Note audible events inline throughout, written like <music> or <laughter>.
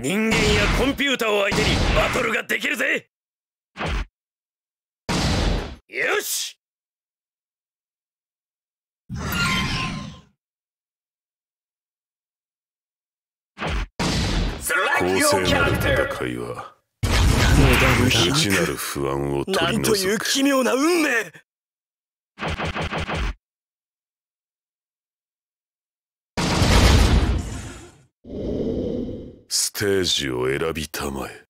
人間やコンピューターを相手にバトルができるぜ。よし。公正なる戦いは内なる不安を取り除くなんという奇妙な運命テージを選びたまえ。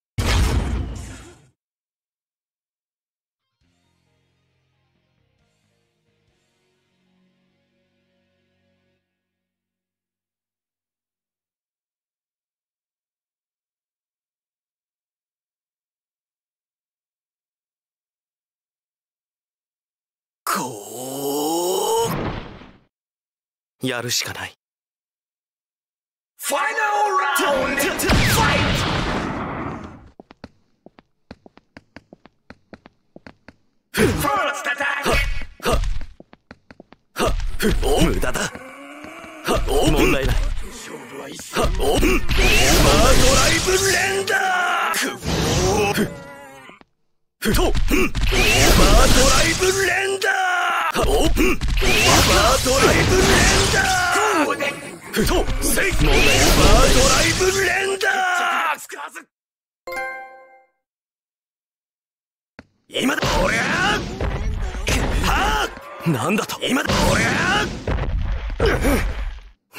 こう。やるしかない。 Final round, fight First attack 無駄だ問題ないオーバードライブ連打ふとオーバードライブ連打オーバードライブ連打ふとセイオーバードライブ連打今だ。おりゃはあなんだ。と今だ。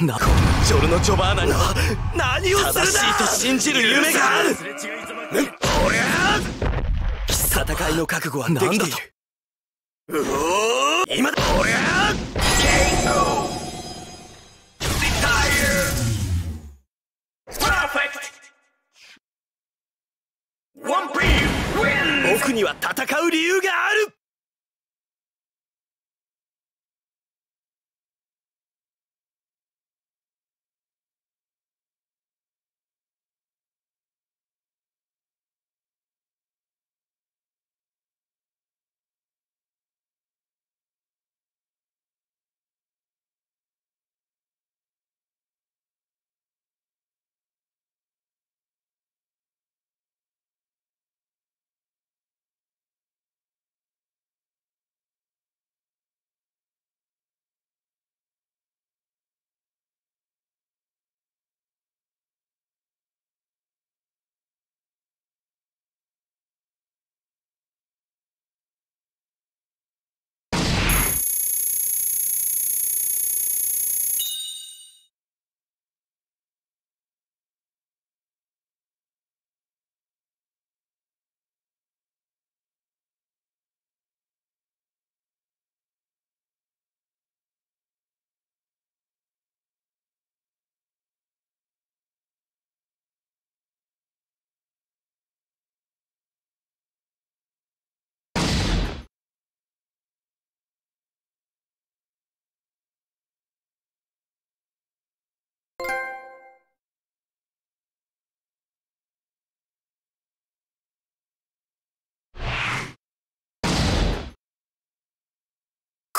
なジョルノ・ジョバーナには何をするだ。正しいと信じる夢がある戦いの覚悟はできているうお今だ。おり僕には戦う理由がある!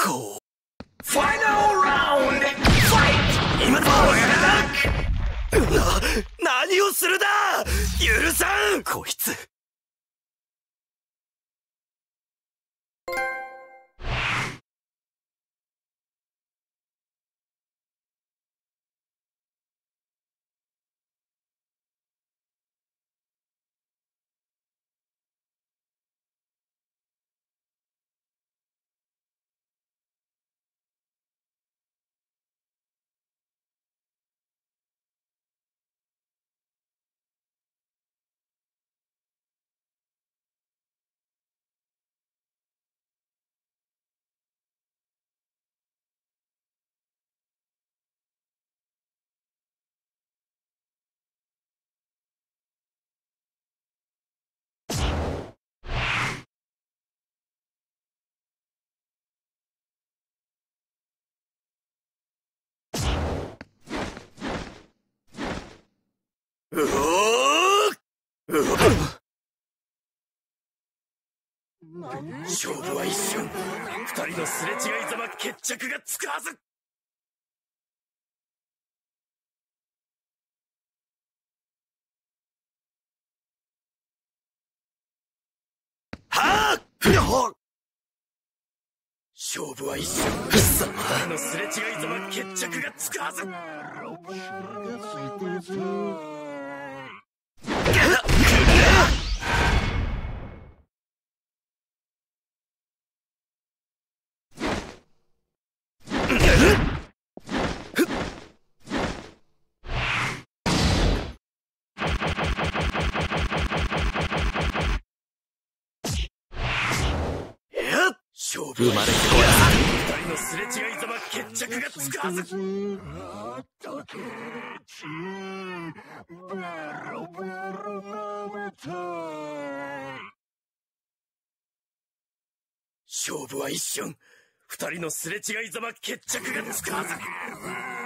こうファイナルラウンドファイト今だな何をするだ？許さん。こいつ。う勝負は一瞬。二人のすれ違いざま決着がつくはずはあ勝負は一瞬。二人のすれ違いざま決着がつくはず。Yeah. 生まれてこや二人のすれ違いざま決着がつくはず勝負は一瞬。二人のすれ違いざま決着がつくはず。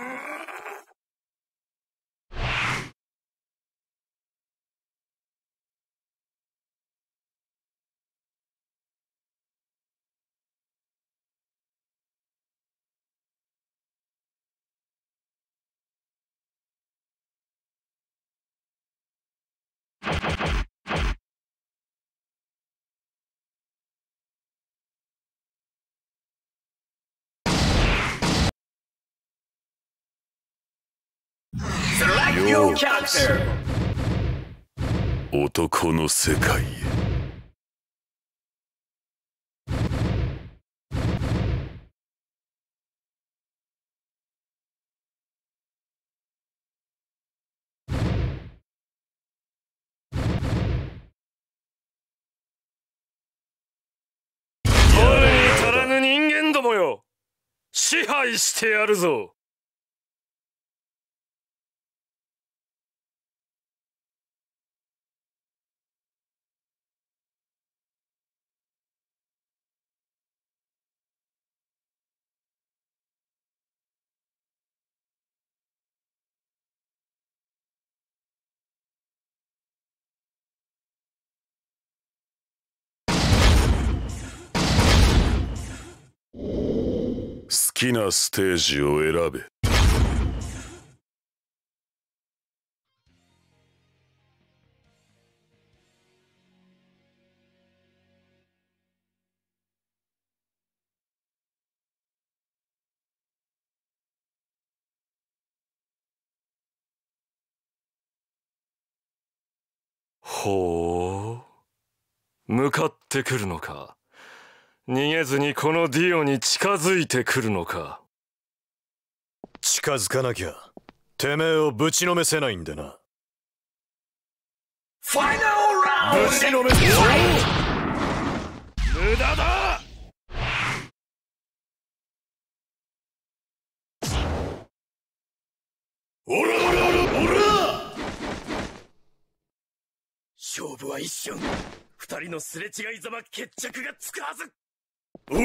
男の世界へ。足らぬ人間どもよ。支配してやるぞきなステージを選べ。ほう。向かってくるのか。逃げずにこのディオに近づいてくるのか。近づかなきゃてめえをぶちのめせないんでな。ファイナルラウンドぶちのめせ無駄だ!オラオラオラオラ勝負は一瞬。二人のすれ違いざま決着がつくはずおら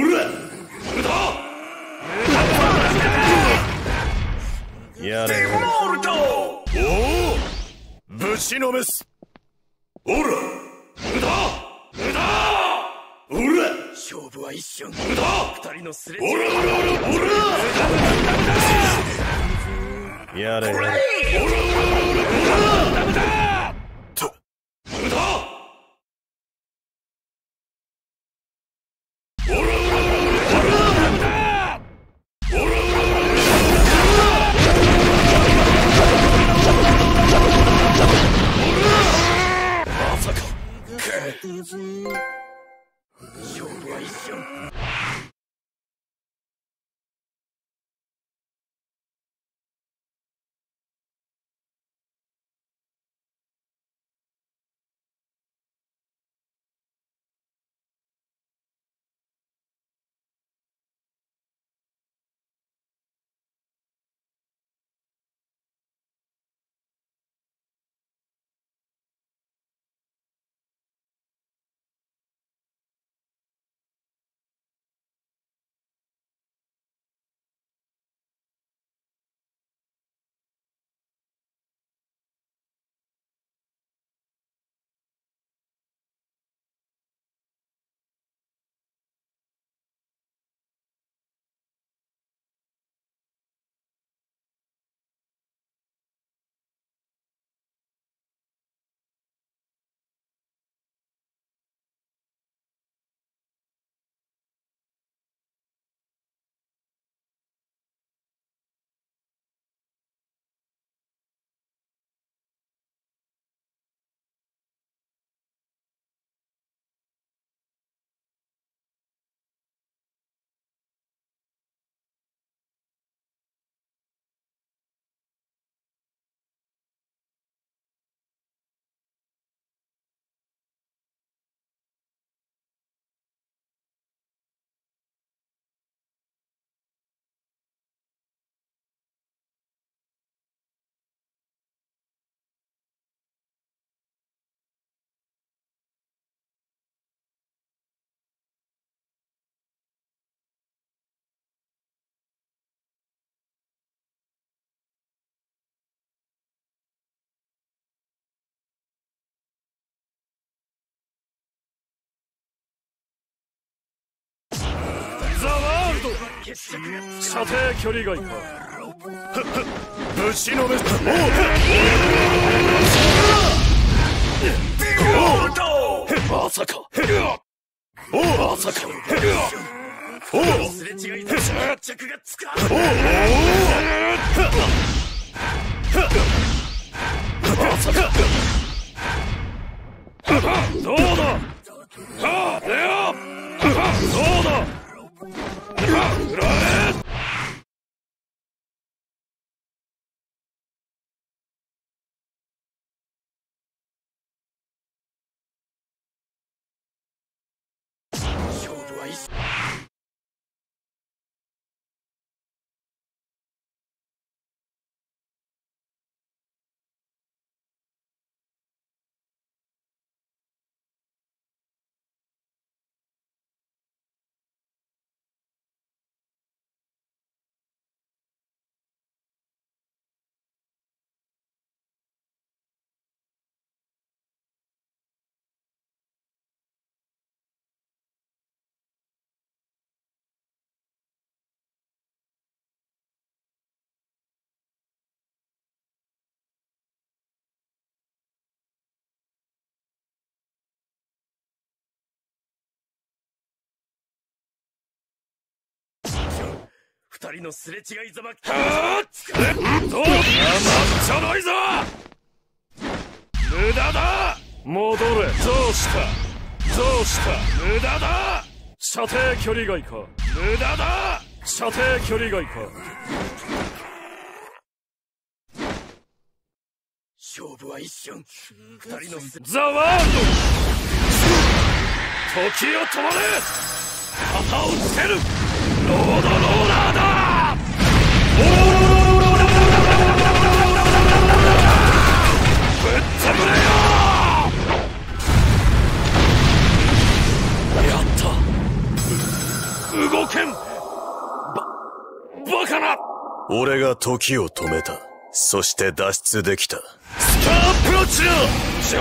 やれモールドぶちのめすおら勝負は一瞬二人のすれ違いおらおらおらおらやれ。やれ勝射程距離外かぶちのめおまさか。おまさかおすれ違いで決着がつかまさかどうだはあレアどうだ裏二人のすれ違いざまはあどうだじゃないぞ。無駄だ。戻れ。どうした？どうした？無駄だ。射程距離外か。無駄だ。射程距離外か。勝負は一瞬。二人のすザ・ワールド。時を止まれ。旗をつけるロードローラーだやった動けんばバカな俺が時を止めたそして脱出できたスタープローチだジョ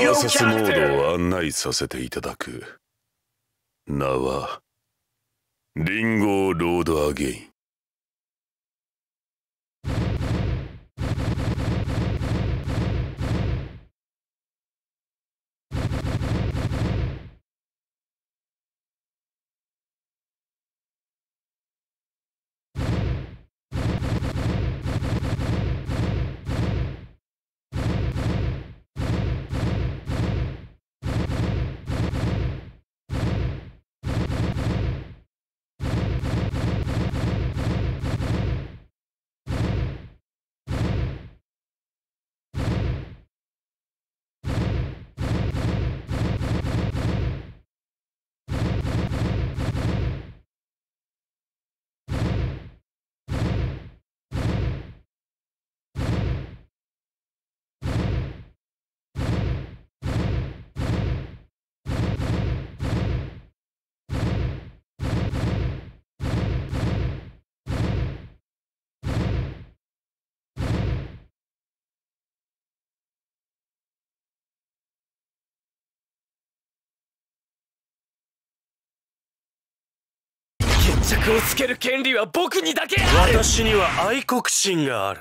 ーサスモードを案内させていただく。名はリンゴーロードアゲイン。着をつける権利は僕にだけある。私には愛国心がある。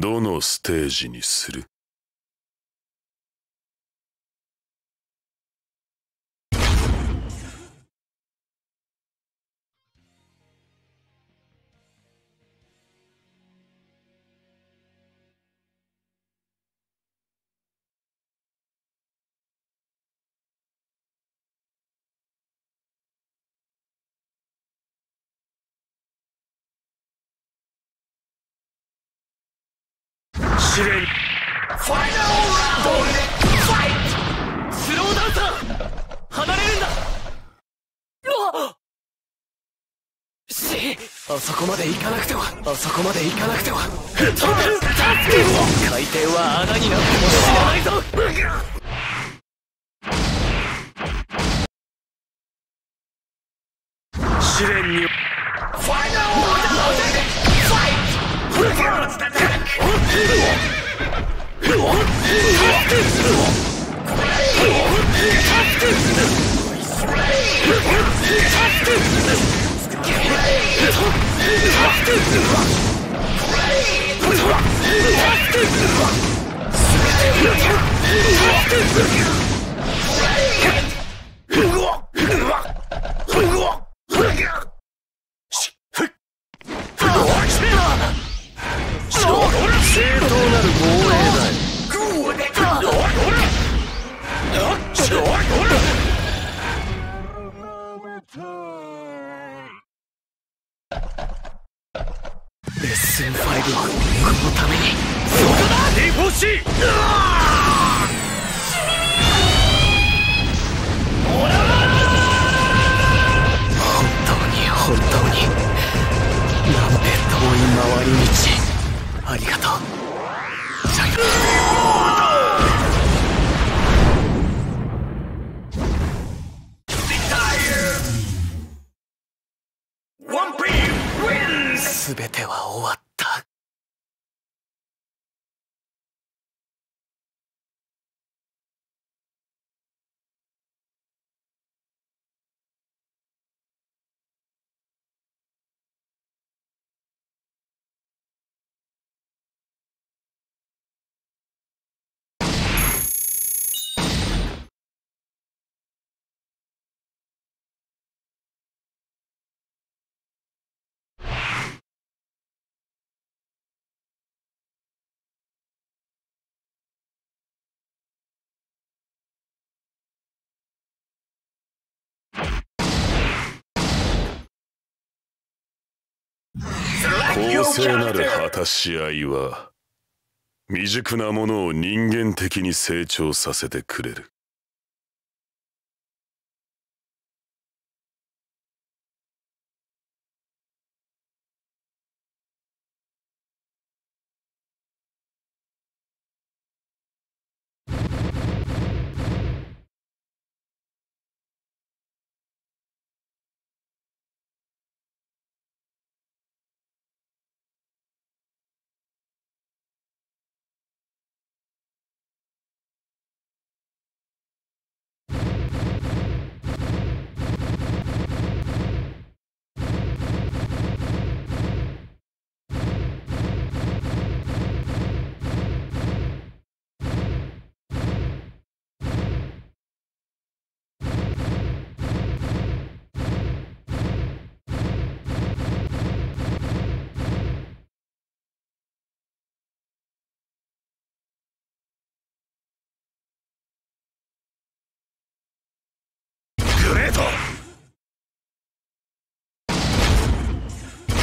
どのステージにする。試練ファイナルラウンドファイト。スローダンサー離れるんだ。しあそこまで行かなくては。あそこまで行かなくては。回転は穴になっても知らないぞ。試練に正ッスン5はこのために。そこだディフォシー本当に。本当になんて遠い回り道。ありがとう。ジャイアン全ては終わった。公正なる果たし合いは未熟なものを人間的に成長させてくれる。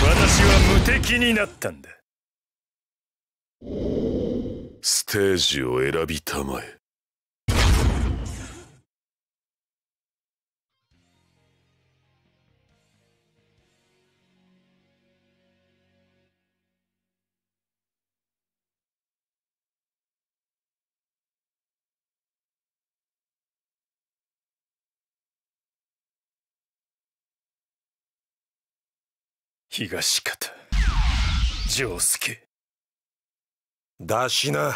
私は無敵になったんだ。ステージを選びたまえ。東方丈介。だしな。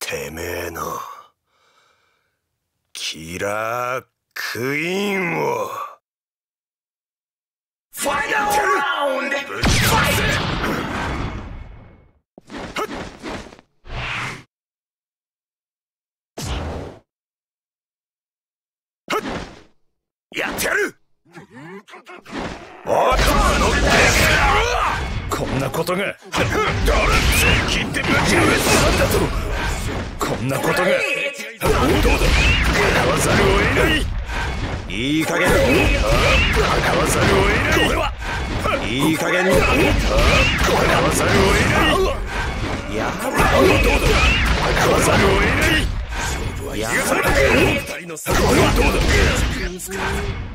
てめえの。キラークイーンを。ファイナルラウンドぶちかませやってやるおっとこんなことが。ドル切ってぶちかめなんだ。とこんなことがどうだ。わざるを得ないいい加減買わざるを得ないこれはいい加減に買わざるを得ないや買わざるを得ないや二人の差はどうだ。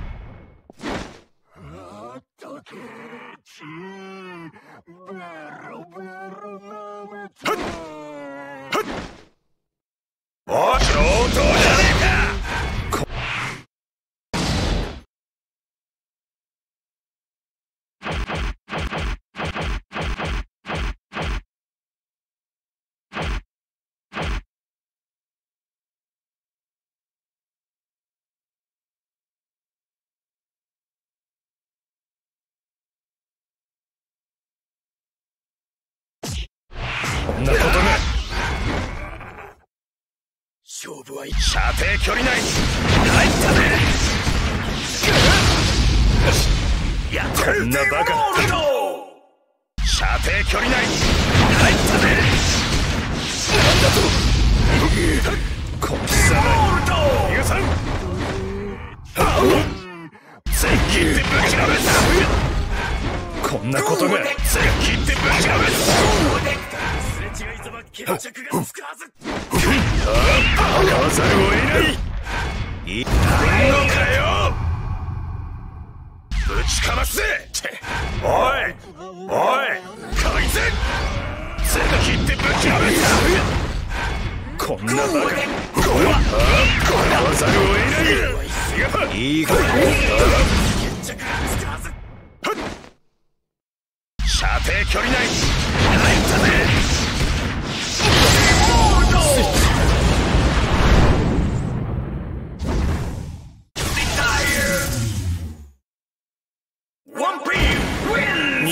お上等じゃねえかこんなことが勝負は射程距離内入ったねやこんなバカ射程距離内入ったねこん貴様ゴールド。逃がさん。全切ってぶちのめさこんなことが全切ってぶちのめ決着がつくはず。買わざるを得ないいい。のかよぶちかますぜ。おいおい改善全切ってぶちのめさこんなバカ。買わざるを得ないいい。か射程距離内入ったぜ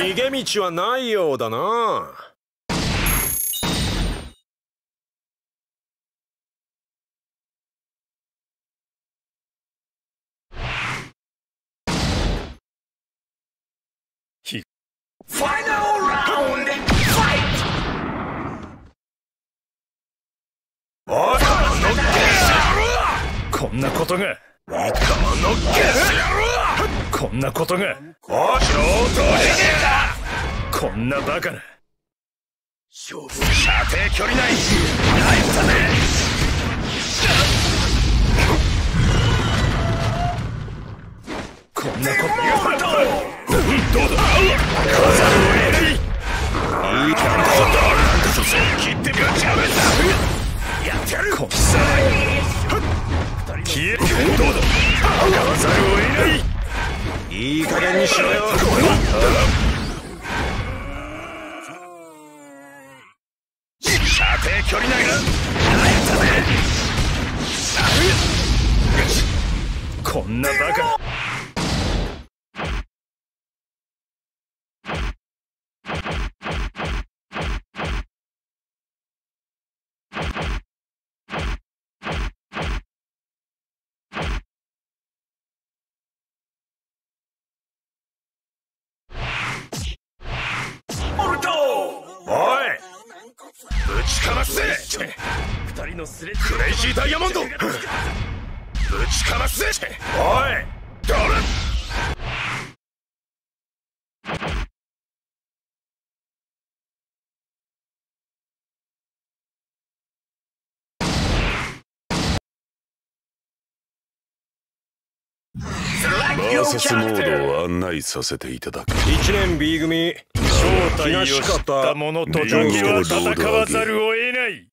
逃げ道はないようだな。ひファイナルラウンドファイおいこんなことが。野郎このゲス野郎こんなことが。お上等じゃねえかこんなバカな射程距離内入ったねこんなこと。どうだ買わざるを得ないいい感じだ切ってぶちゃめたやってやるこん貴様消えどうだ買わざるを得ないいい加減にしろよ。射程距離内が入ったねこんなバカオルトおいぶちかますぜ二人のすれ違いクレイジーダイヤモンド。ぶちかますぜ。おいドルバーサスモードを案内させていただく。1年 B 組。正体を知った者とだけは戦わざるを得ない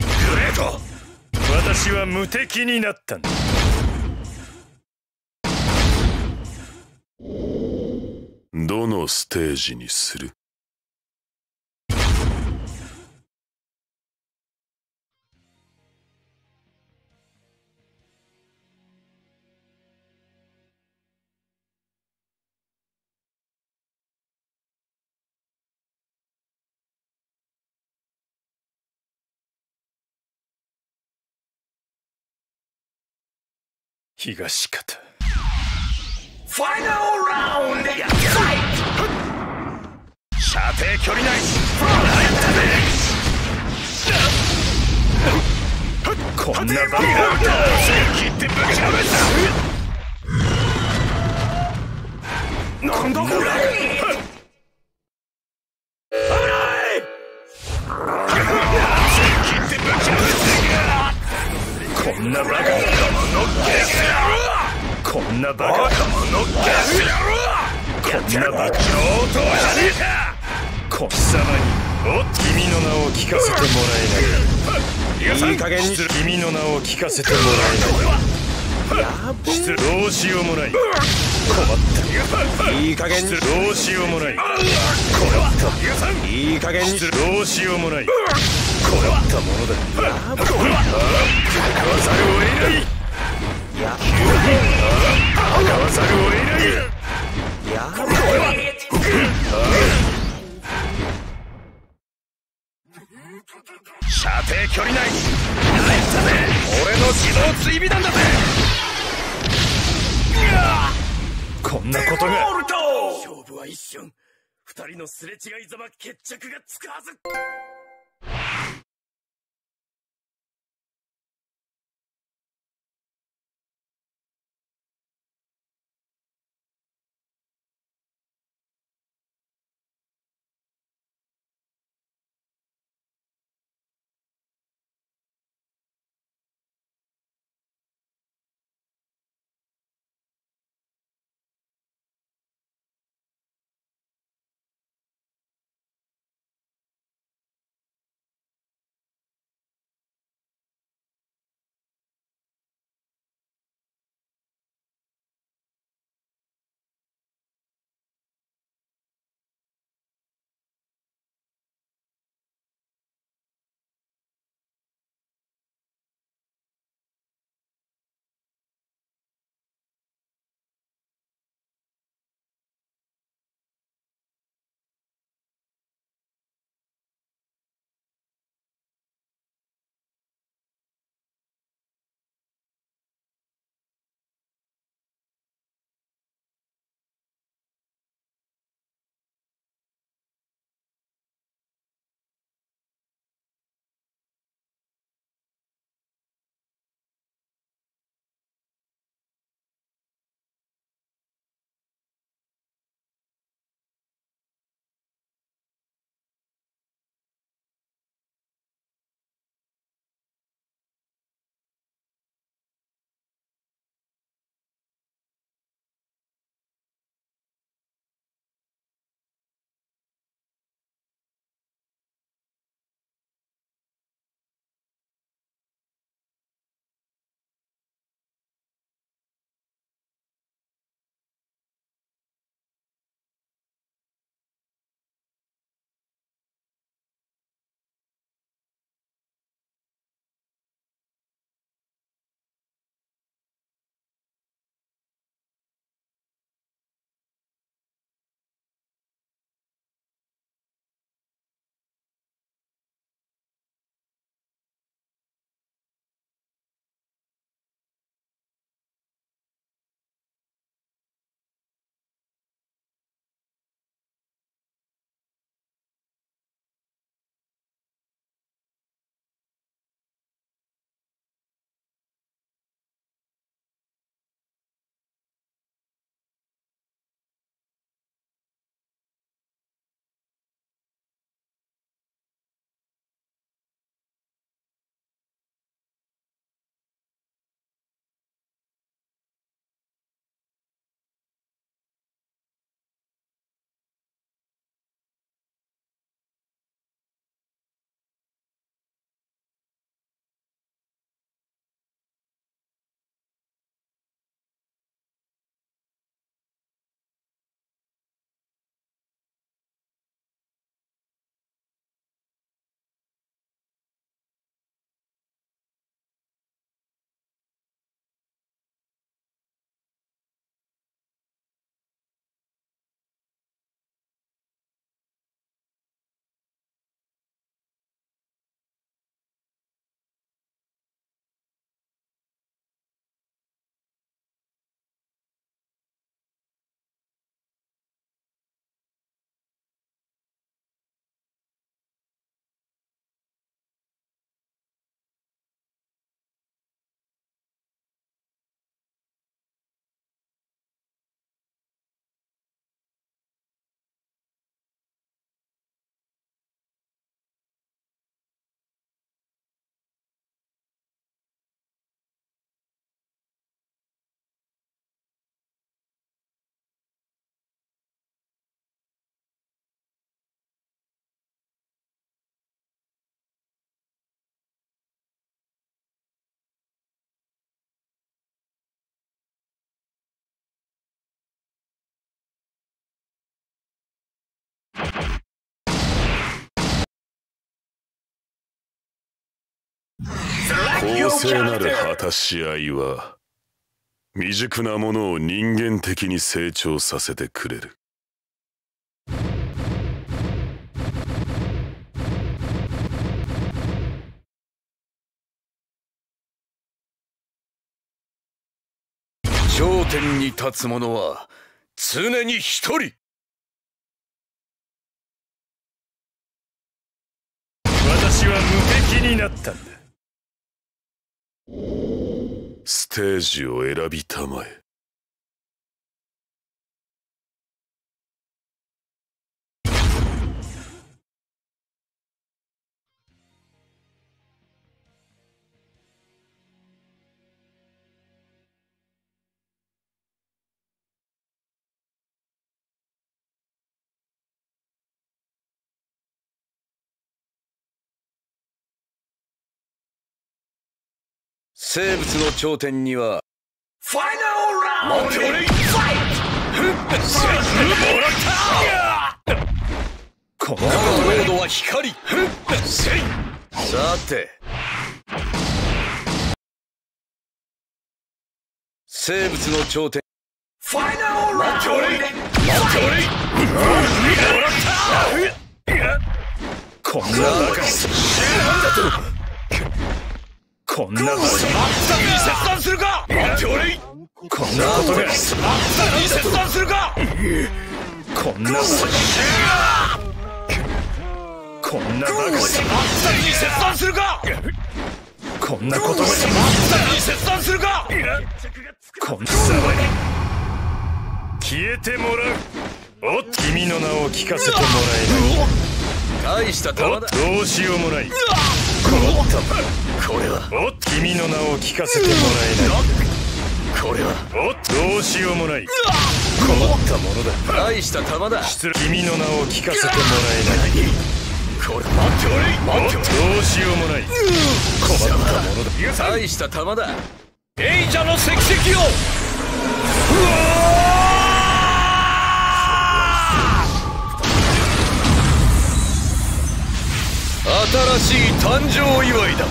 グレート私は無敵になったんだ。どのステージにする？東方ファイナルラウンドや射程距離内入った。ぜこんなバカ切ってぶちたなんだこれこんなバカこんなバカたのゲス野郎こんなバカ上等じゃねえかこ貴様にお君の名を聞かせてもらえないいい加減に君の名を聞かせてもらえない失どうしようもない困ったいい加減にどうしようもない困ったいい加減にどうしようもない困ったものだ戦わざるを得ない戦わざるを得ない射程距離内入ったぜ俺の自動追尾弾だぜこんなことがボルト勝負は一瞬二人のすれ違いざま決着がつくはず公正なる果たし合いは未熟なものを人間的に成長させてくれる。頂点に立つ者は常に一人。私は無敵になったステージを選びたまえ。生物の頂点にはファイナルラウンド待っこのロードは光さて生物の頂点ファイナルラウンド待っこんなバカ切断するか待っておれこんなこと。が切断するかこんなバカこんなバカ切断するかこんなこと。が切断するかこんな消えてもらうおっ君の名を聞かせてもら大したえないおっ玉だどうしようもないこれは。おっ君の名を聞かせてもらこれは。えないおっどうしようもない。困ったものだ。大した玉だ。失礼君の名を聞かせてもらえない。これ待っておれおっどうしようもない。困ったものだ。大した玉だ。エイジャの石石を新しい誕生祝いだ。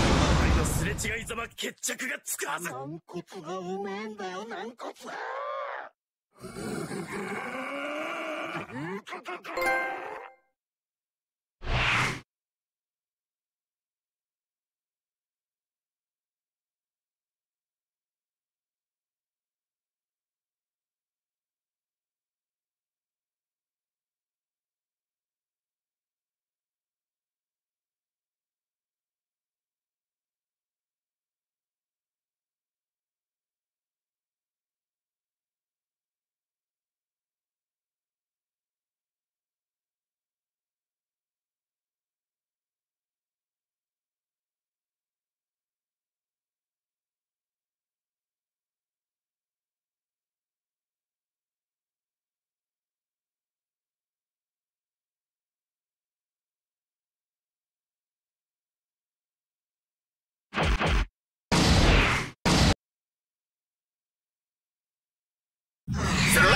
すれ違いざま決着がつくはず。軟骨がうめえんだよ軟骨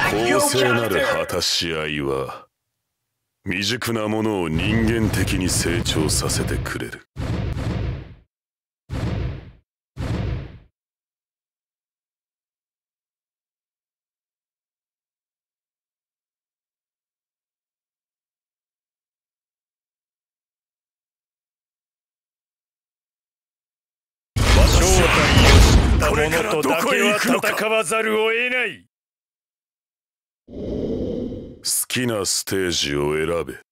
公正なる果たし合いは未熟なものを人間的に成長させてくれる。正体を知った者とだけは戦わざるを得ない好きなステージを選べ。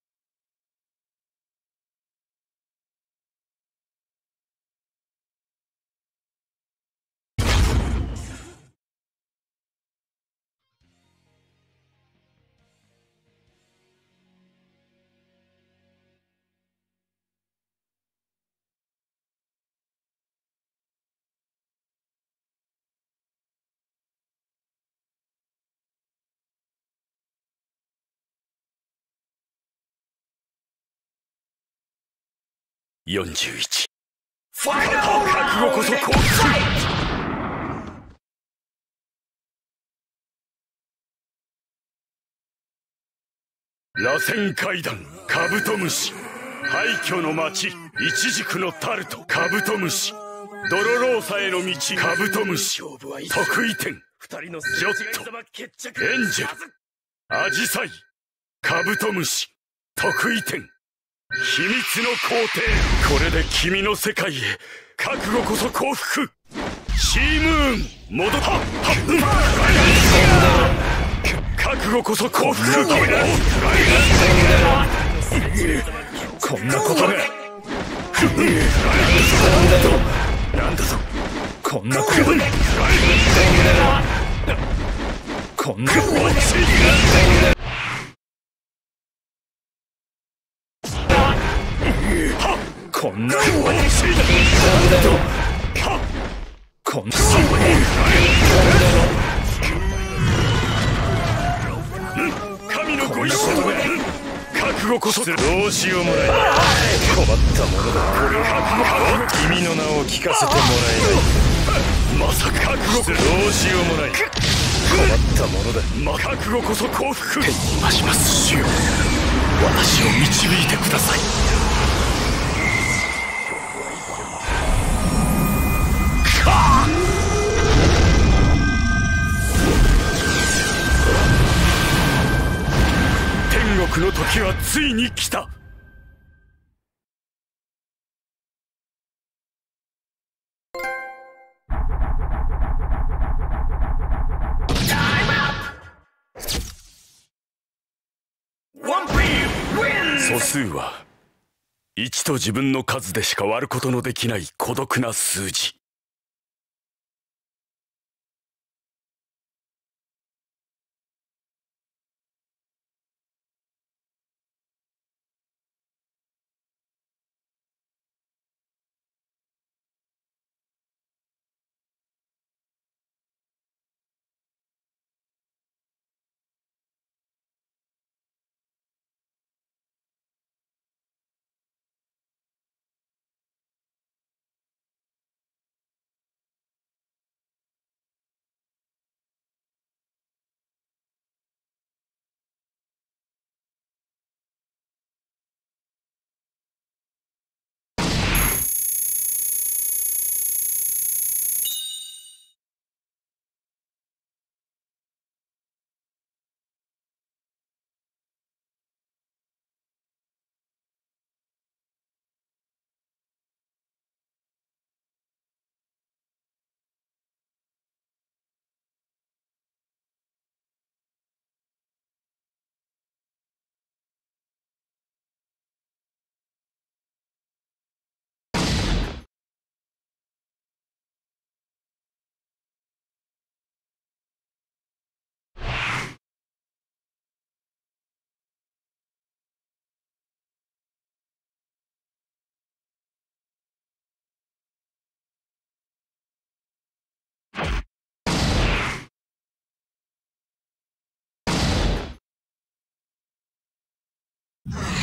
41ファイナル覚悟こそこ螺旋階段カブトムシ。廃墟の町イチジクのタルトカブトムシ。ドロローサへの道カブトムシ。得意点。ジョットエンジェル。アジサイ。カブトムシ。得意点。秘密の皇帝。これで君の世界へ。覚悟こそ幸福シームーン。戻った。覚悟こそ幸福こんなことがなんだぞ。こんなことがこんなことこんなこんな神のご意志と覚悟こそどうしようもない。困ったものだ君の名を聞かせてもらえないまさか覚悟どうしようもない困ったものだま覚悟こそ幸福天に増します主よ私を導いてくださいの時はついに来た。素数は1と自分の数でしか割ることのできない孤独な数字。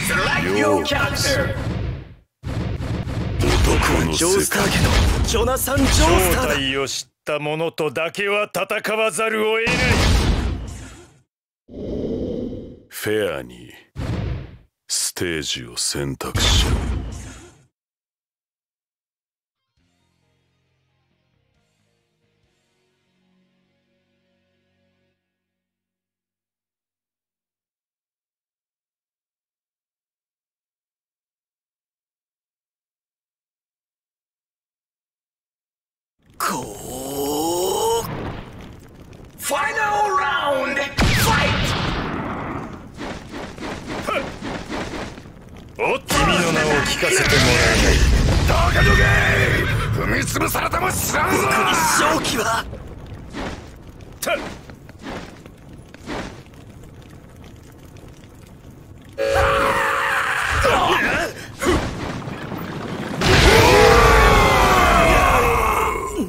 男のジョースター家のジョナサン・ジョースターだ正体を知った者とだけは戦わざるを得ない。フェアにステージを選択しろ潰されても知らんぞト勝機はた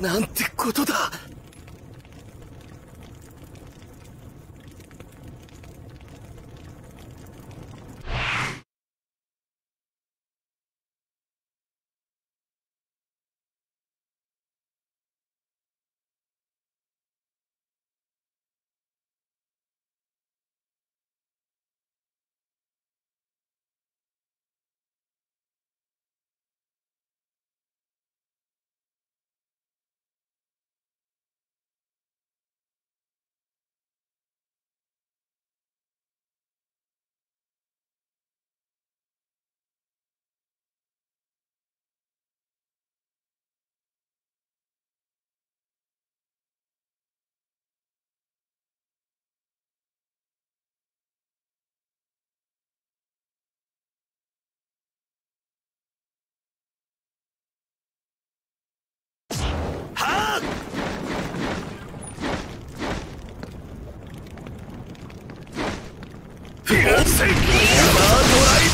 なんてことだ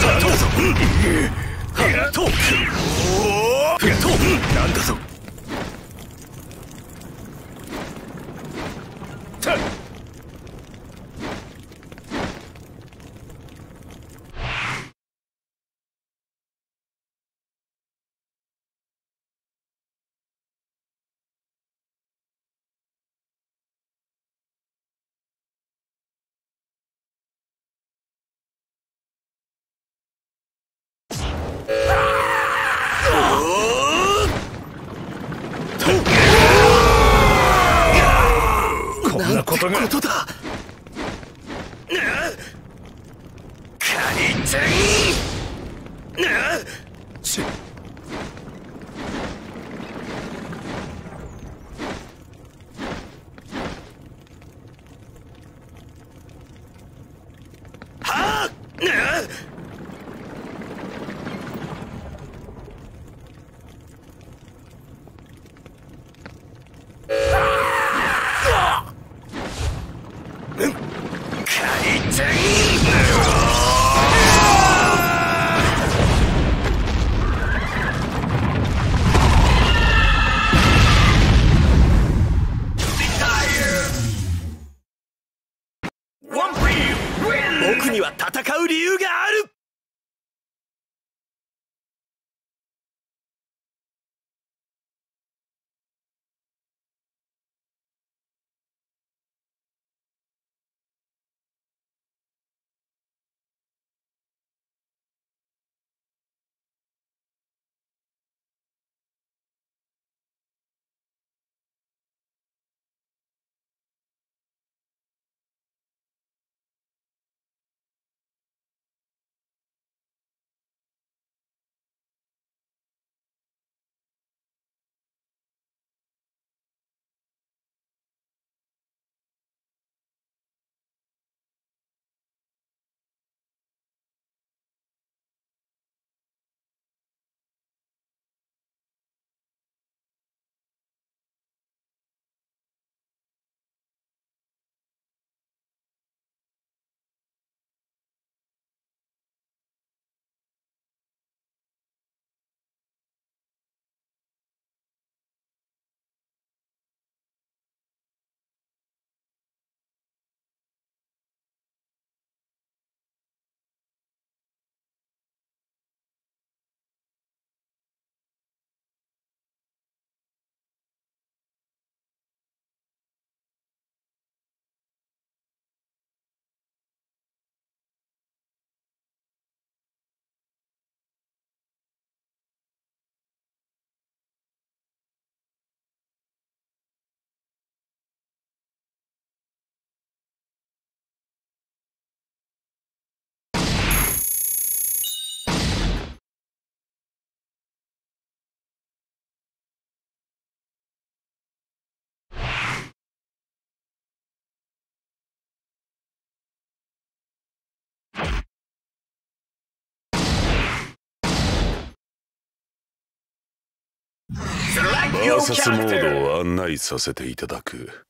なん。だぞことだ。バーサスモードを案内させていただく。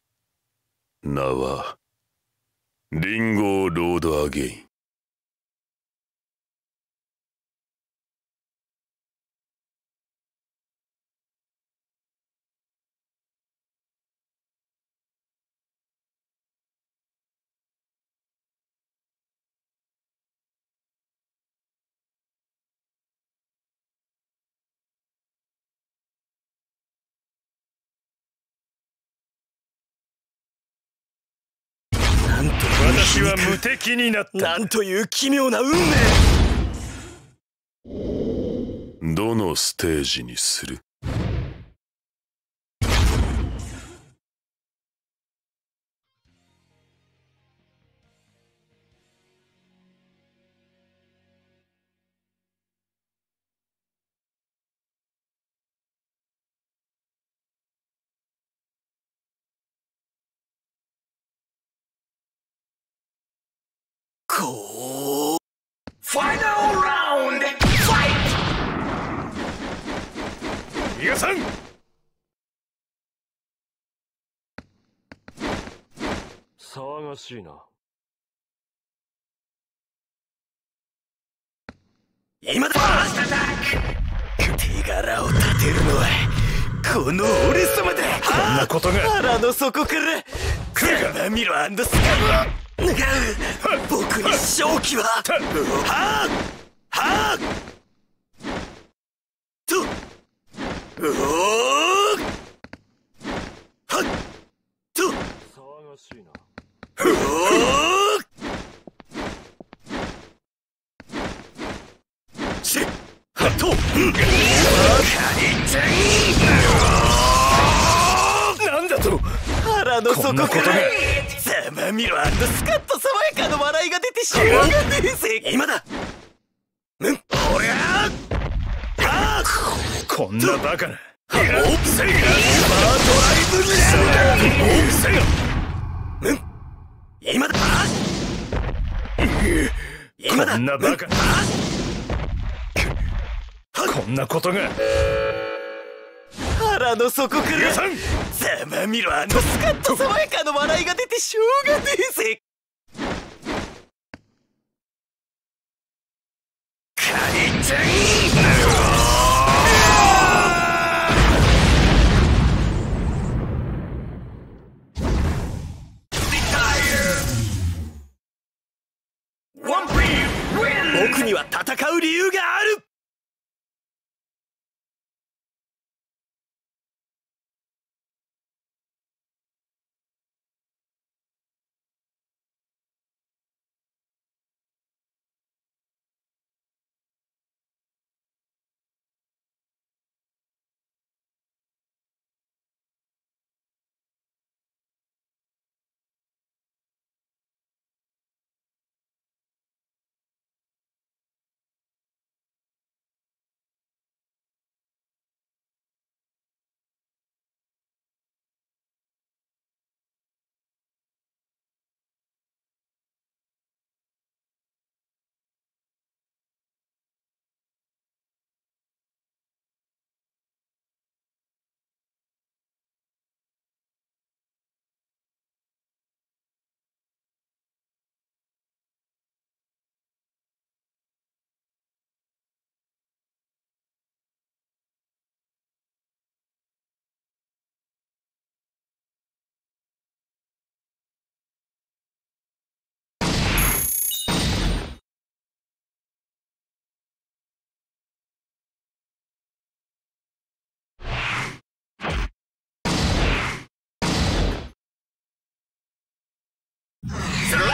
名はリンゴーロードアゲイン敵になった。なんという奇妙な運命。どのステージにする？Final round! Fight! 逃がさん。騒がしいな。今だ手柄を立てるのはこの俺様だ。こんなことが。腹の底から。来るか。見ろアンドスカムを僕に正気ははあはあとおおはっと騒がしいなおおせはっとんなんだと腹の底かこんなことスカッと爽やかな笑いが出てしょう。がねえぜ今だ。うん。おりゃあ。こんなバカな。オープセイガーライブオープセイガーうん。今だ。今だ。こんなバカこんなことが。腹の底からざまみろスカッと爽やかな笑いが出てしょうがねえぜ。カリちゃん僕には戦う理由がある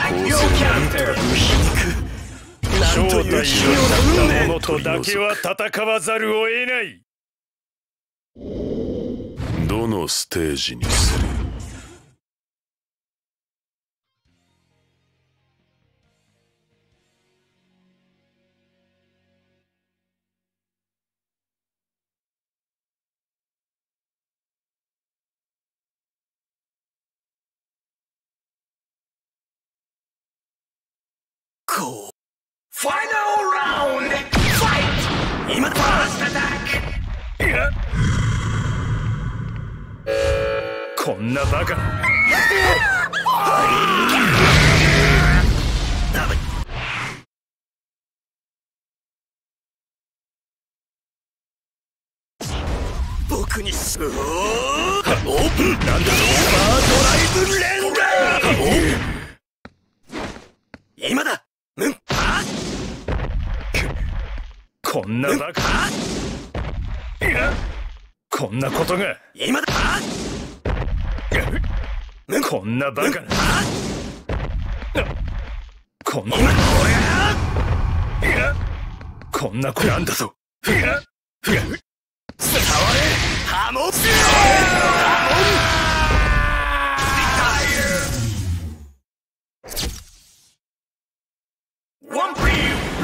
正体を知った者とだけは戦わざるを得ない。どのステージにするファイナルラウンドファイト今だ。ファーストアタックこんなバカ。な僕にすおー。オープンなんだオーバードライブレンダー今だうんはこんなバカ。はこんなことが。今だ。はこんなバカ。なこんな。こんなこなんだぞ。触れ。ハモ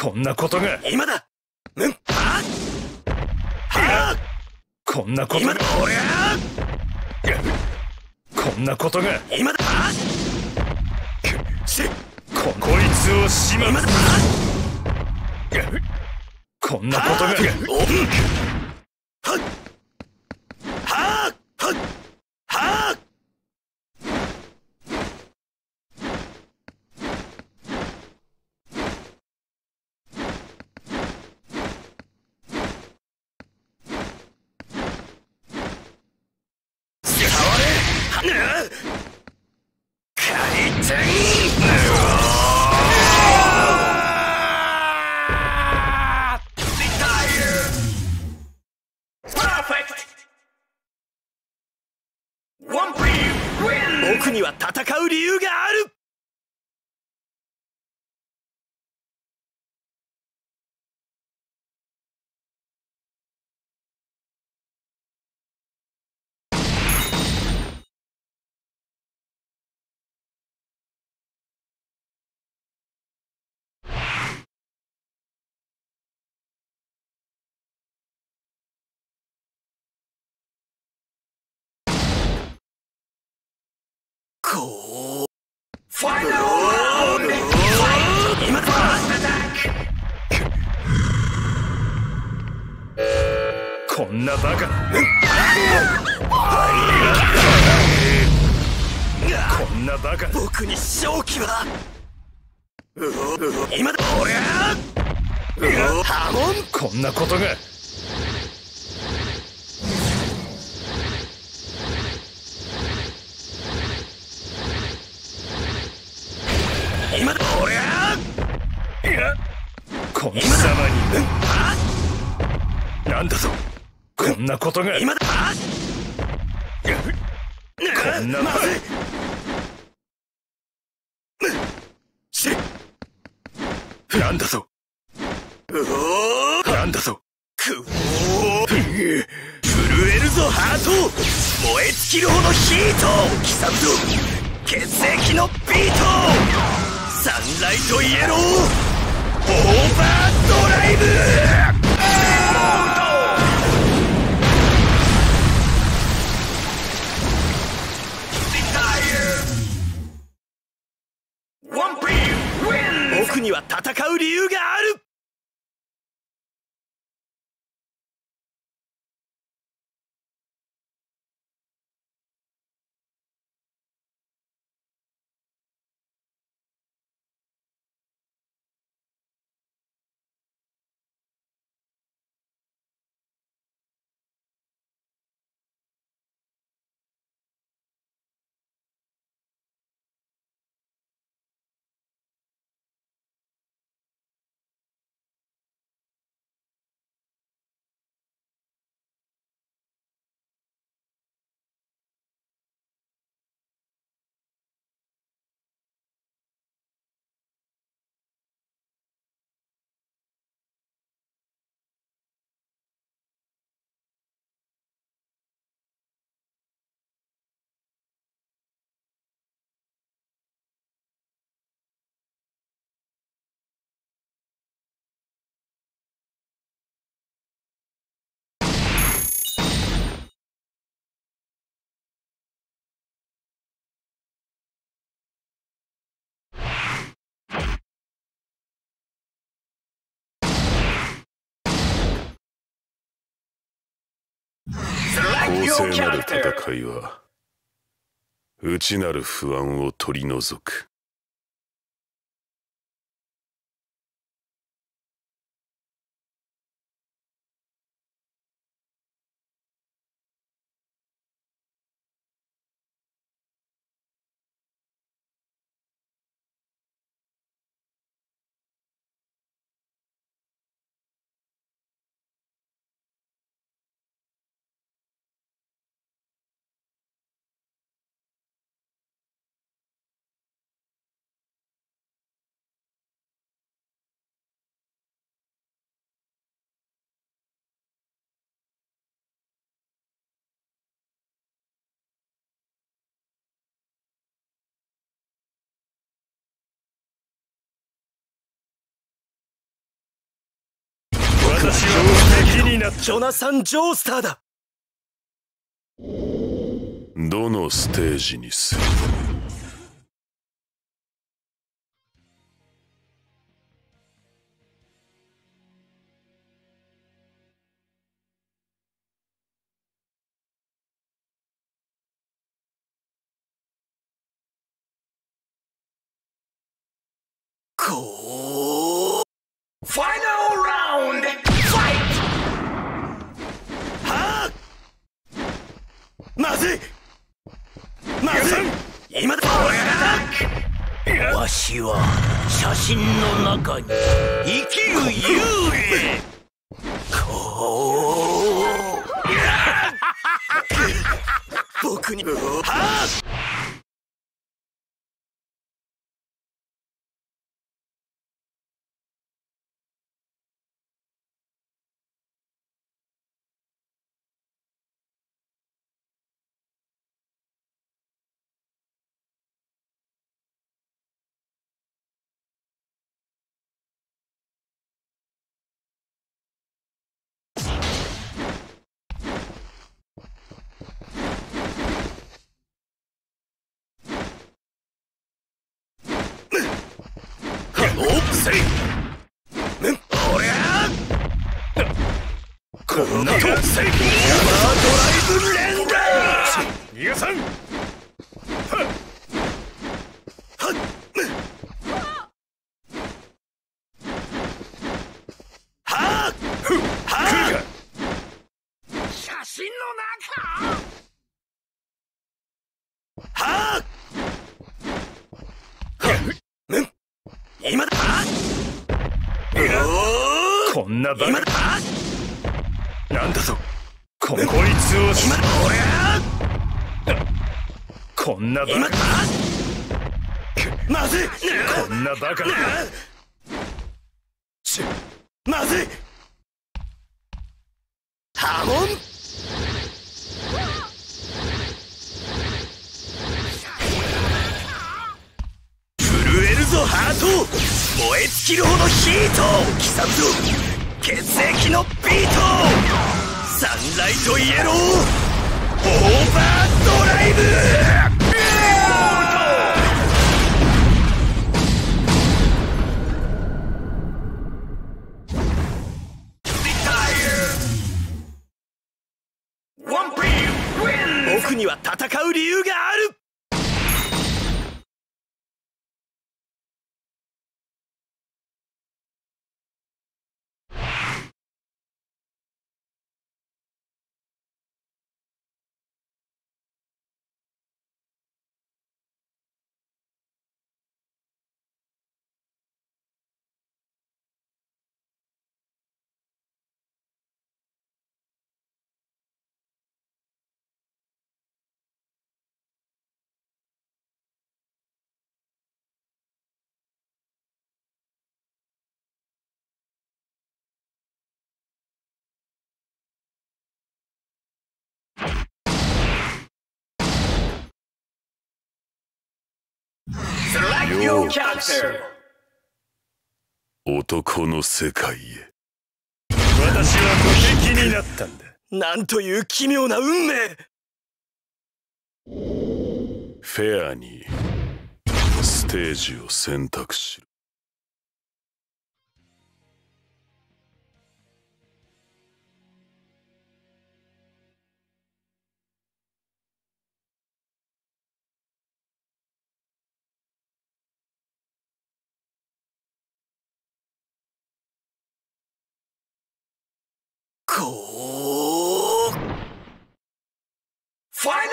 こんなことが。今だ。うん。ははこんなことが。今だ。俺は。こんなことが。今だ。はしここいつを始末。こんなことが。はっはっはっ触れはっ回転こうファイナル今だ <laughs> こんなバカこんなバカ。僕に勝機は。今だ。俺は。ハモン。こんなことが。この貴様に。なんだぞ。こんなことが。今だこんなまずいしなんだぞ。うおーなんだぞ。くお震えるぞハート。燃え尽きるほどヒート刻むぞ血液のビートサンライトイエロー。僕には戦う理由がある公正なる戦いは内なる不安を取り除くは無敵になったジョナサン・ジョースターだ。どのステージにする？こう。ファイナルラウンドファイトはあまずい！まずい！今だわしは写真の中に生きる幽霊！こう！僕にはあおせい。おりゃこんなとせいオーバードライブ連打。逃がさんはっはっはっ写真の中はっ今だおーこんななんだと。ここいつをおりゃこんなバ今だまずい。こんなバカちまずい。波紋震えるぞハート。燃え尽きるほどヒート刻むぞ血液のビートサンライトイエローオーバードライブ僕には戦う理由があるようこそ男の世界へ。私は無敵になったんだ。なんという奇妙な運命。フェアにステージを選択しろこうファ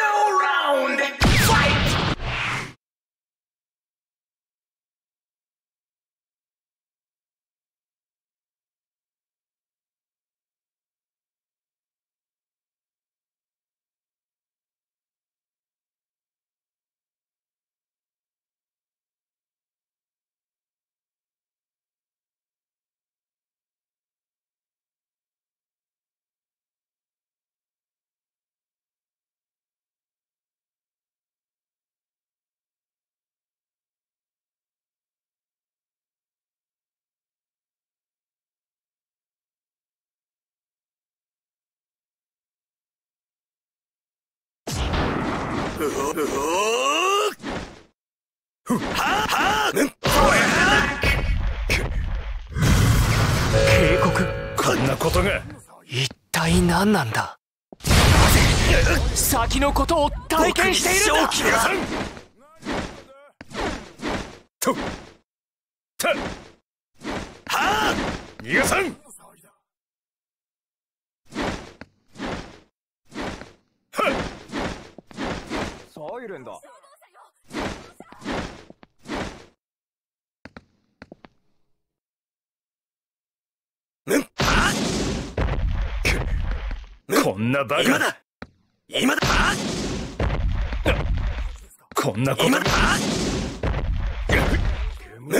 警告。こんなことが。一体何なんだ？なぜ先のことを体験しているんだ。逃がさんと。たはあ逃がさんはっサイレンだこんなバカ。今だ。今だ。こんなこと。今だ。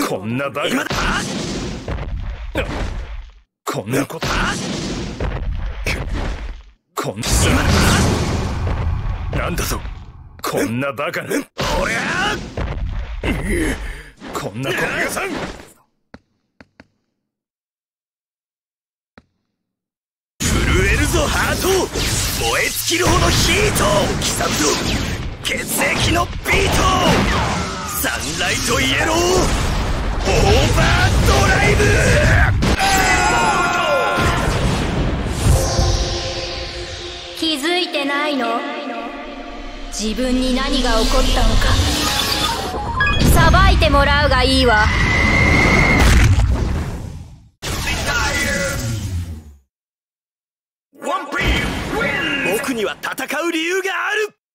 こんなバカ。今だ。こんなこと。こんな。なんだぞこんなバカな。俺は。こんなことがさん。震えるぞハート。燃え尽きるほどヒート刻むぞ血液のビート。サンライトイエロー。オーバードライブ。気づいてないの？自分に何が起こったのか。さばいてもらうがいいわ。僕には戦う理由がある。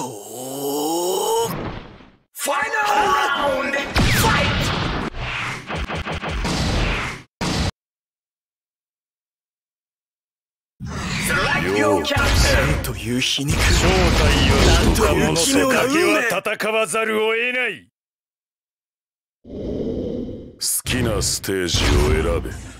こうファイナルラウンドファイようなんという皮肉正体を知った者奇妙な運とだけは戦わざるを得ない好きなステージを選べ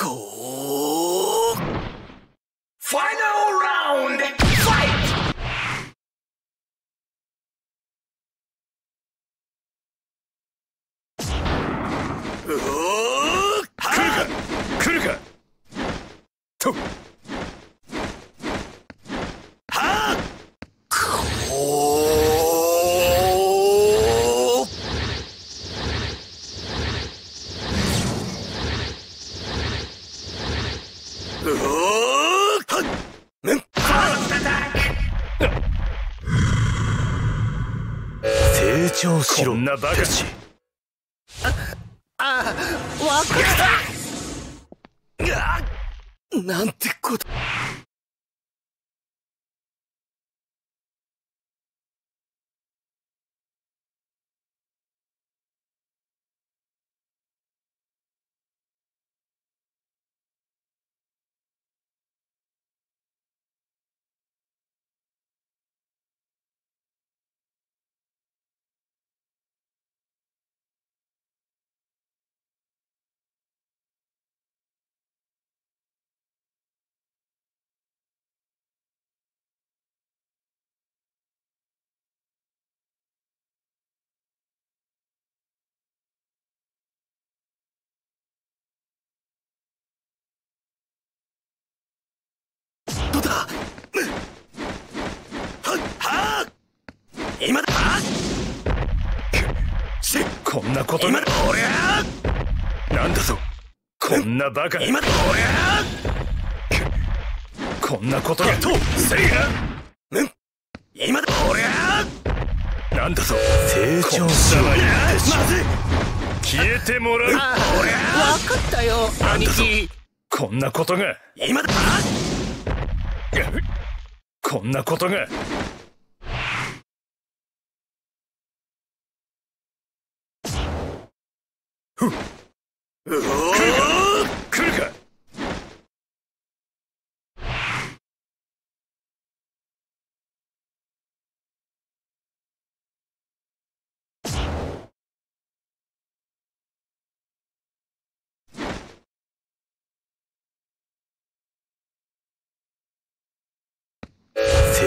こなバカし。んなことが今だ俺は。なんだぞ。こんなバカ。今だ俺は。こんなことがとせいやうん。今だ俺は。なんだぞ。成長しろまず。い消えてもらう。俺は分かったよ兄貴。こんなことが。今だ。こんなことがうおー来るか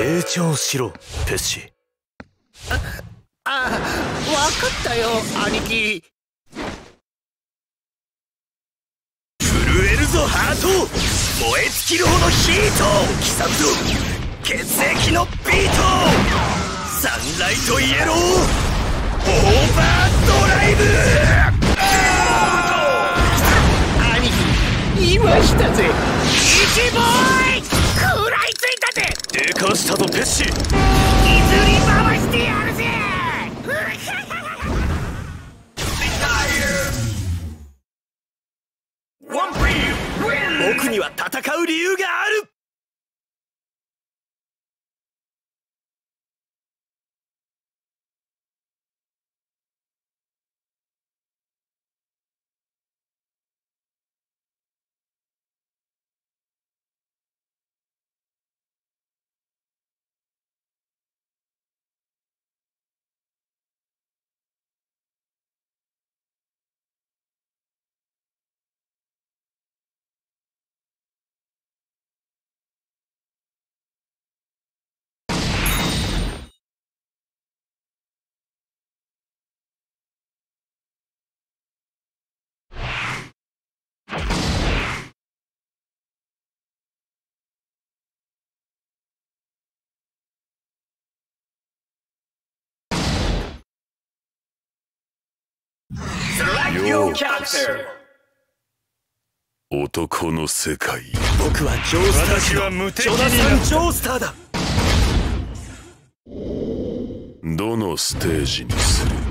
成長しろペッシああ分かったよ兄貴。震えるぞハート。燃え尽きるほどヒート刻むぞ。血液のビートサンライトイエロー。オーバードライブ。兄貴今来たぜ。イチボーイ食らいついたぜでかしたぞペッシ譲り回してやるぜ。<laughs> 僕には戦う理由があるようこそ男の世界。僕はジョースター私は無敵にジョナサン・ジョースターだ。どのステージにする？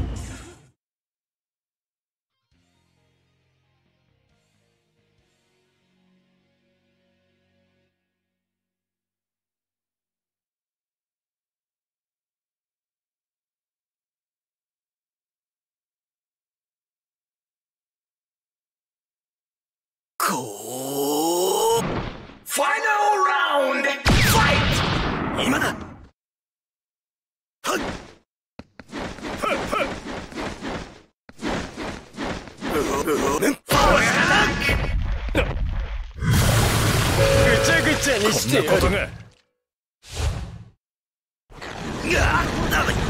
ファイナルラウンドファイト今だはっぐちゃぐちゃにしてこんなことがし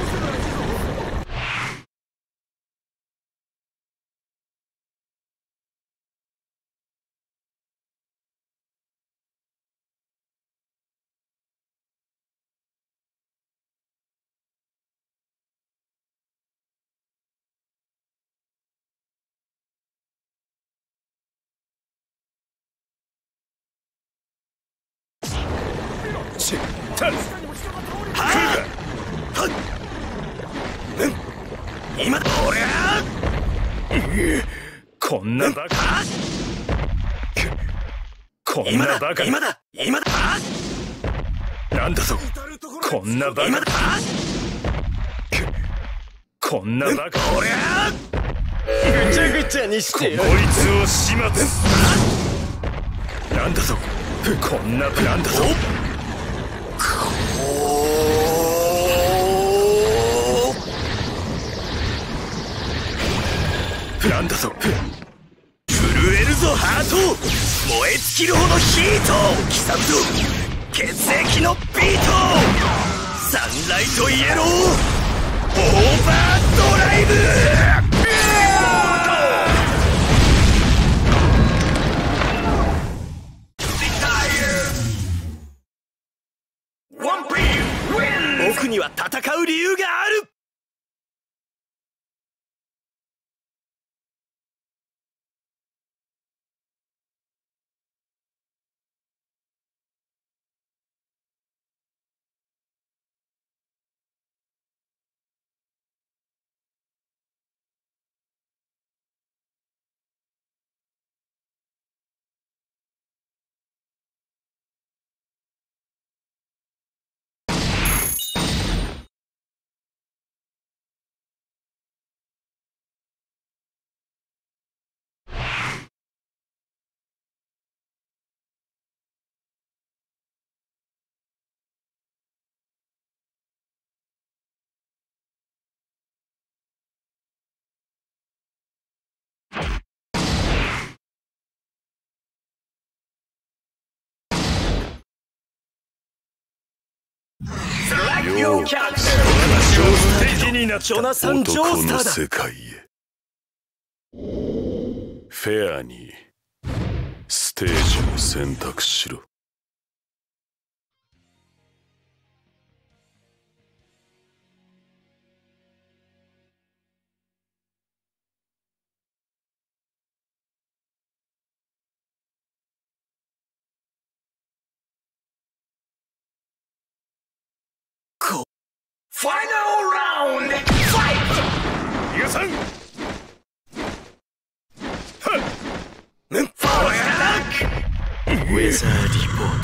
なバカ。こだなバカ。今だ今だなんだぞこんなバ今カだ。こんなバカ。俺は。ぐちゃぐちゃにしてこいつを始末なんだぞこんななんだぞなんだぞ震えるぞハート燃え尽きるほどヒート刻むぞ血液のビートサンライトイエローオーバードライブ僕には戦う理由があるよう私を敵になった。ジョナサン・ジョー男のスターだ世界へ。フェアにステージを選択しろ。ファイナルラウンドファイ伊賀さん。トファーストウェザーリポー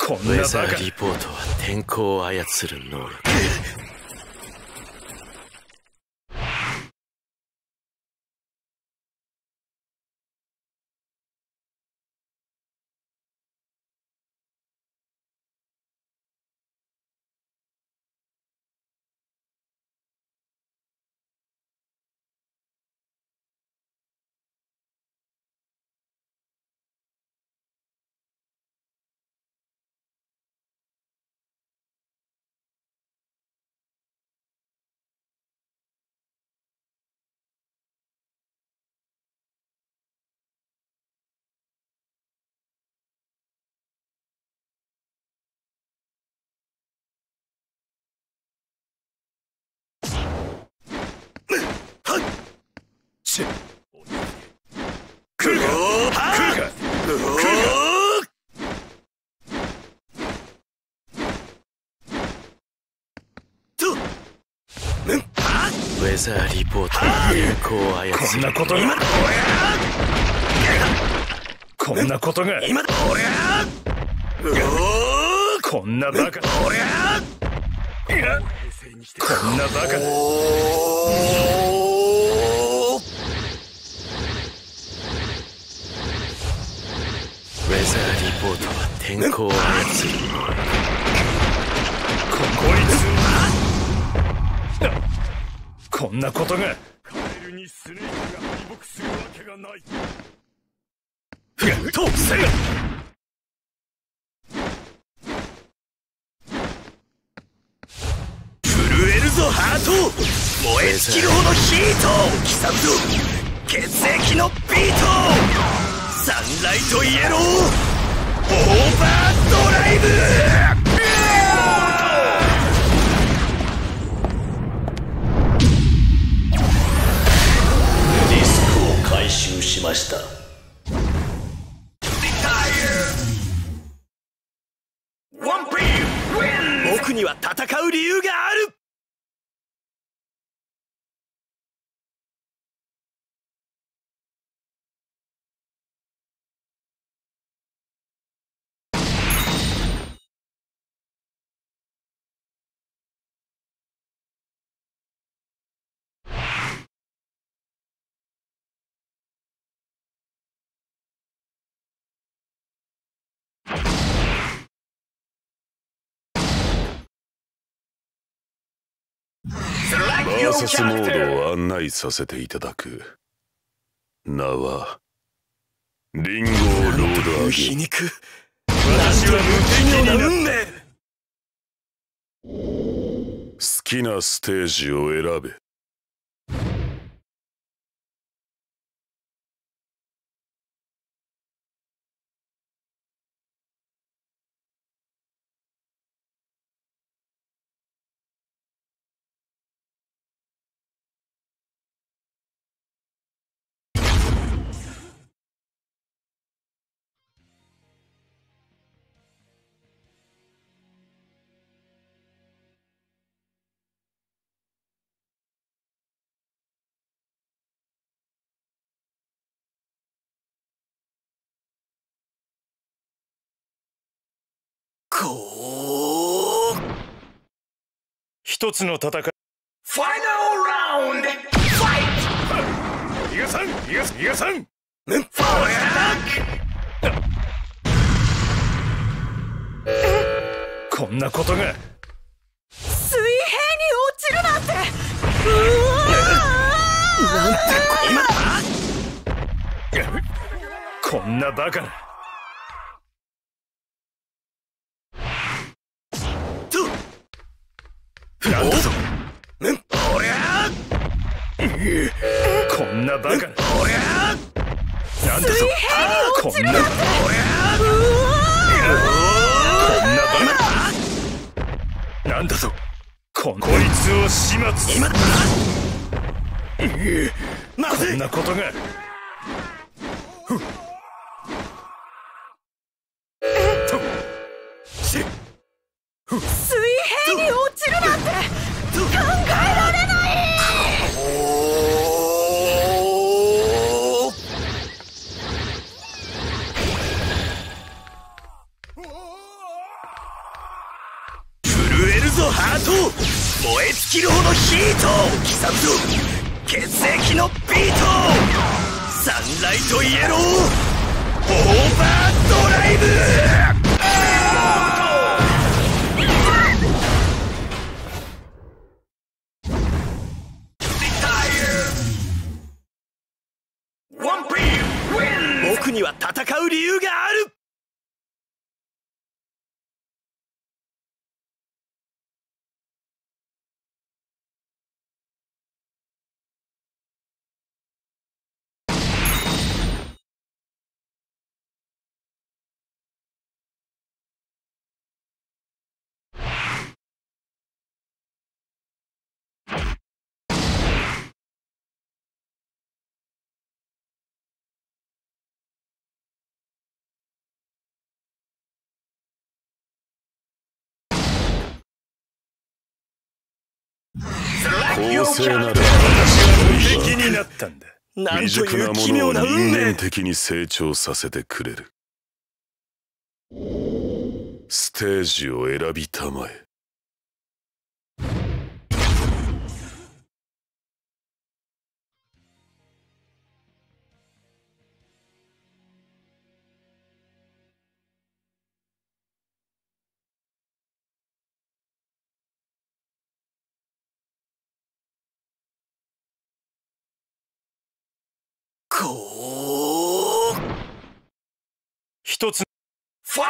トこんなウェザーリポートは天候を操る能力来るか？来るか？ウェザーリポートは天候を操るこんなことがこんなことが今だこんなバカこんなバカザーリポートは天候を操るこいつこんなことがカエルにスネークが敗北するわけがないふっとせが震えるぞハート燃え尽きるほどヒート刻むぞ血液のビートサンライトイエロー僕には戦う理由があるバーサスモードを案内させていただく。名はリンゴロードアゲ皮肉私は無敵にな運命好きなステージを選べ一つの戦い。ファイナルラウンドファイ伊賀さん伊賀伊賀さんトフォーこんなことが。水平に落ちるなんて。うわこんなバカななんだぞ。おりゃこんなバカな。おりゃなんだぞこんなこんなバカな。んだぞ。ここいつを始末今だ。なこぜんなことが。し水平燃え尽きるほどヒート刻む血液のビートサンライトイエロー。オーバードライブ。公正なら無敵になったんだ。なんと未熟ないう奇妙ものを人な運命間的に成長させてくれる。ステージを選びたまえ一つファ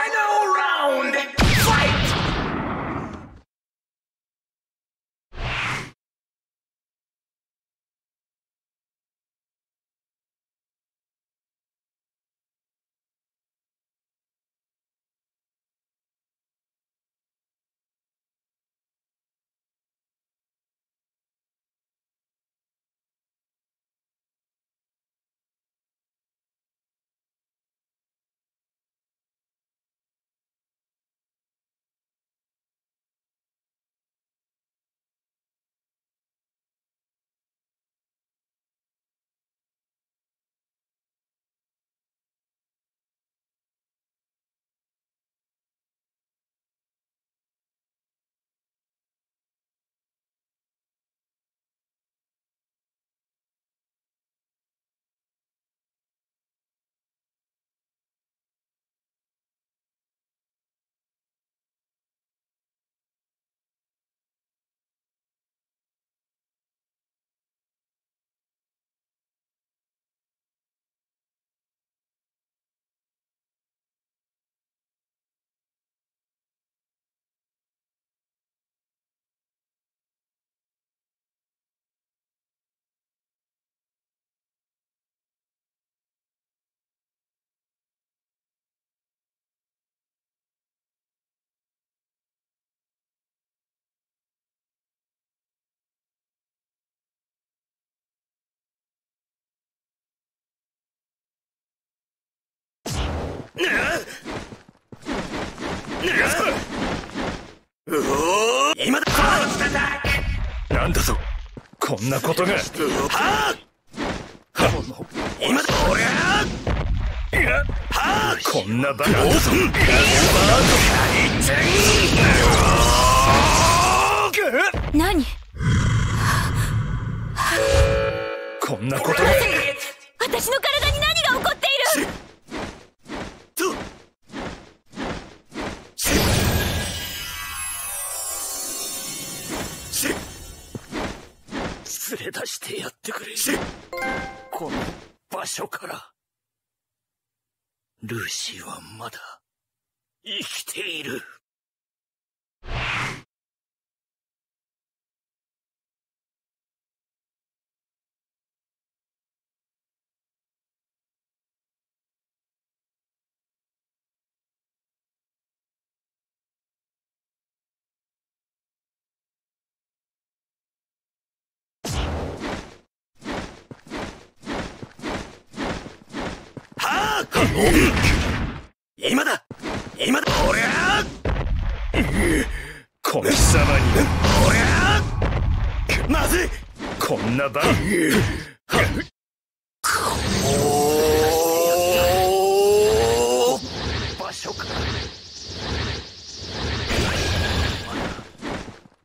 今だなんだぞ。こんなことが。は今だおりゃはこんなバカな何？こんなことが。私の体に何してやってくれ。この場所から。ルーシーはまだ生きている今だ今だ俺ゃこの貴様に俺ゃまずいこんな場おー場所か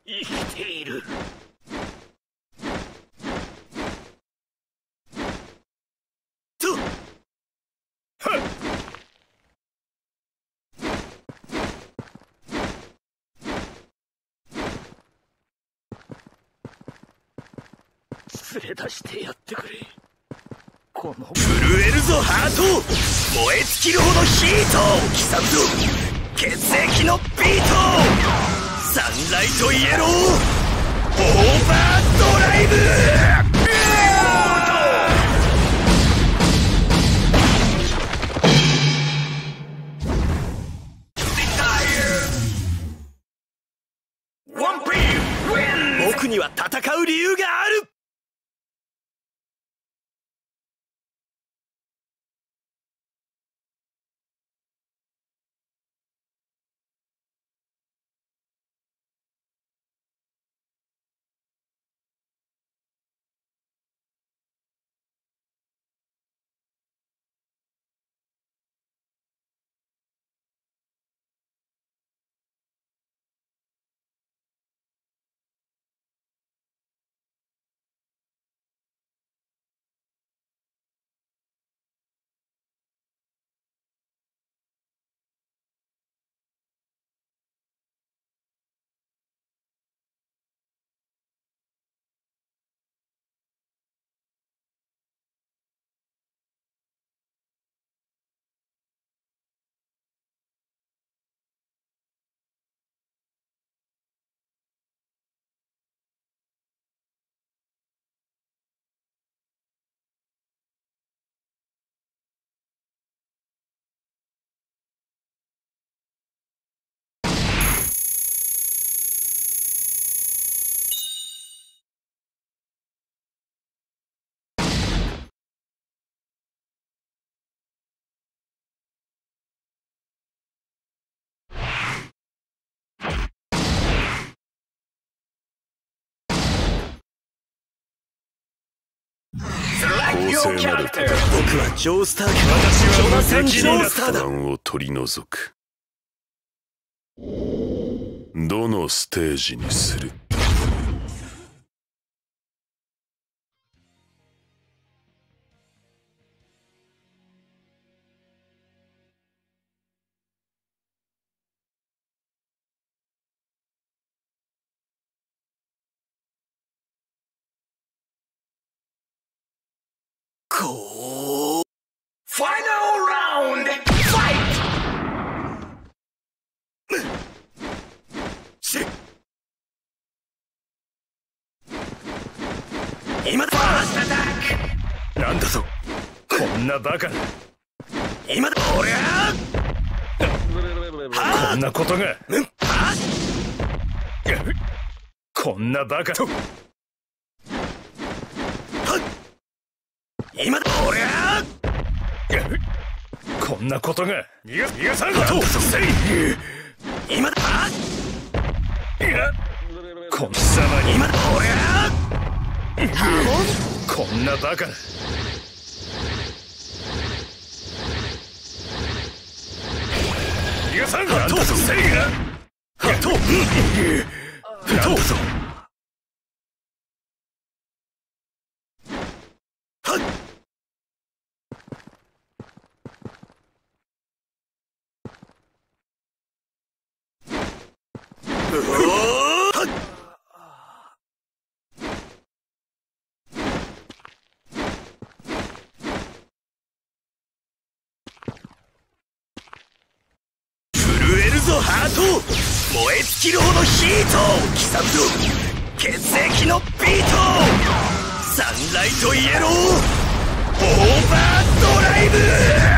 生きていると連れ出してやってくれ。この。震えるぞハート。燃え尽きるほどヒート刻むぞ。血液のビートサンライトイエロー。オーバードライブ。公正なる戦い僕はジョースターか私は無敵になっジョースターだ。不安を取り除くどのステージにするなバカ。今だ俺ゃこんなことが。うん。はこんなバカ。と。今だ俺ゃこんなことが。逃が逃がさんと。ぞせい。今だこ貴様に。今だ俺ゃこんなバカ逃がさんとせいとなんだぞえるぞハート燃え尽きるほどヒート刻むぞ。血液のビートサンライトイエロー。オーバードライブ。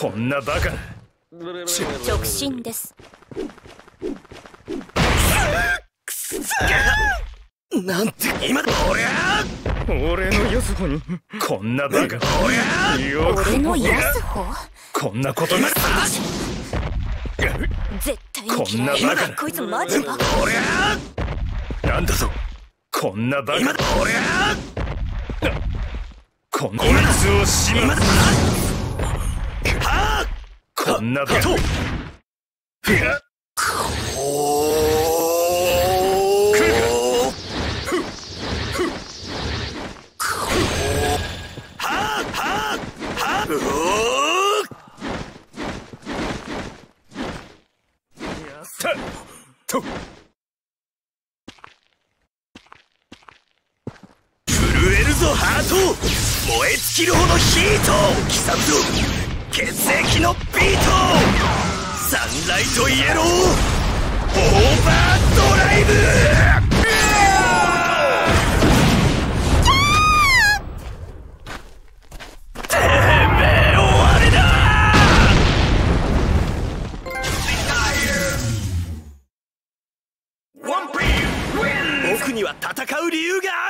こんなバカな。直進です。なんて今だ俺は。俺のやつほに。こんなバカ。俺よく俺のヤスホこんなことに絶対にこんなバカな。こいつマジバカ俺は。なんだぞこんなバカ。今だ俺は。こんこいつを始末今だはこんなバカとお来るはははおたと震えるぞハート燃え尽きるほどヒート刻むぞ血液のビートサンライトイエローオーバードライブてめえ終わりだ僕には戦う理由がある。